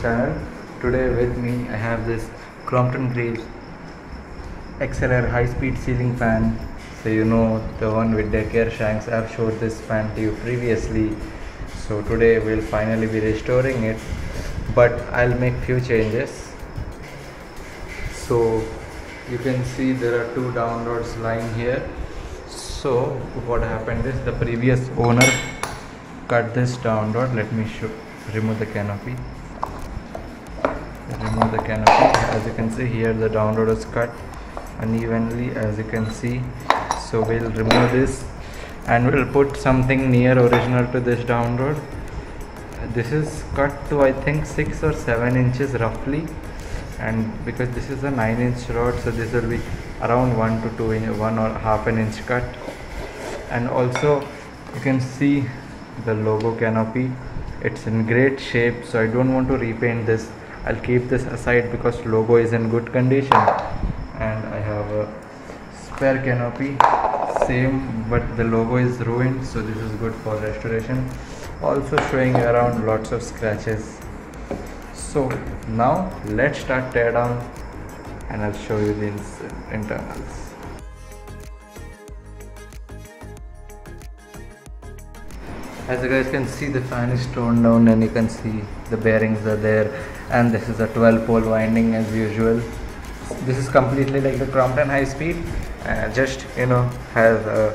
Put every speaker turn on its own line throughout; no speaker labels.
channel. Today with me I have this Crompton Greaves Excel'Air high speed ceiling fan. So you know the one with daycare shanks. I've showed this fan to you previously. So today we'll finally be restoring it but I'll make few changes. So you can see there are two down rods lying here. So what happened is the previous owner cut this down. Let me show remove the canopy. Remove the canopy. As you can see here the down rod is cut unevenly as you can see. So we'll remove this and we'll put something near original to this down rod this is cut to i think 6 or 7 inches roughly. And because this is a 9 inch rod so this will be around 1 to 2 inch 1 or half an inch cut. And also you can see the logo canopy it's in great shape so i don't want to repaint this. I'll keep this aside because logo is in good condition. And i have a spare canopy same but the logo is ruined so this is good for restoration. Also showing around lots of scratches. So now let's start tear down and i'll show you the internals as you guys can see the fan is torn down and you can see the bearings are there. And this is a 12 pole winding as usual. This is completely like the Crompton high speed. Uh, just you know has a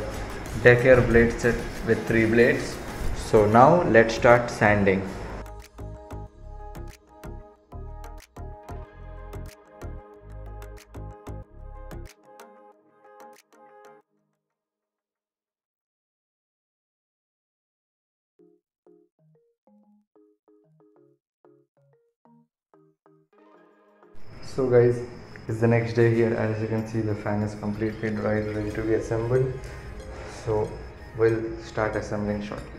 daycare blade set with three blades. So now let's start sanding so guys it's the next day here. As you can see the fan is completely dry ready to be assembled. So we'll start assembling shortly.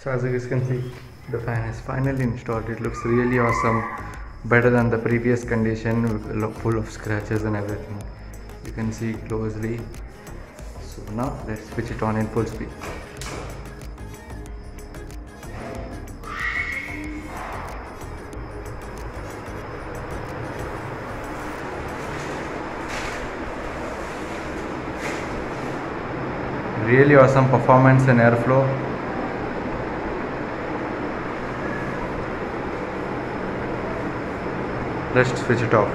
So as you guys can see the fan is finally installed. It looks really awesome better than the previous condition full of scratches and everything. You can see closely. So now let's switch it on in full speed. Really awesome performance and airflow let's switch it off.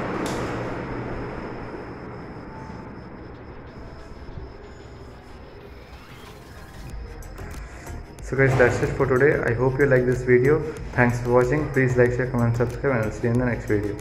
So guys that's it for today. I hope you like this video. Thanks for watching. Please like share comment subscribe and i'll see you in the next video